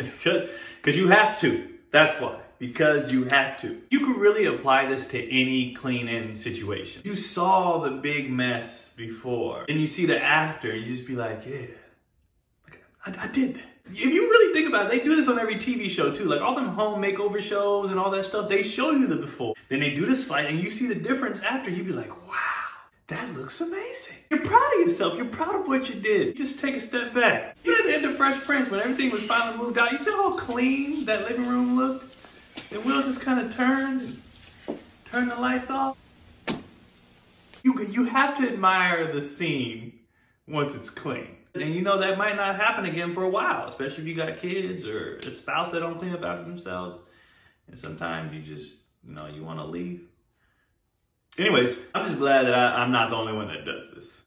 Because you have to. That's why. Because you have to. You can really apply this to any cleaning situation. You saw the big mess before, and you see the after, and you just be like, yeah, I, I did that. If you really think about it, they do this on every TV show too. Like all them home makeover shows and all that stuff, they show you the before. Then they do the slide and you see the difference after. You'd be like, wow, that looks amazing. You're proud of yourself. You're proud of what you did. Just take a step back. You of Fresh Prince when everything was finally moved out. You see how clean that living room looked? And Will just kind of turned and turned the lights off. You, you have to admire the scene once it's clean. And you know that might not happen again for a while, especially if you got kids or a spouse that don't clean up after themselves. And sometimes you just, you know, you want to leave. Anyways, I'm just glad that I, I'm not the only one that does this.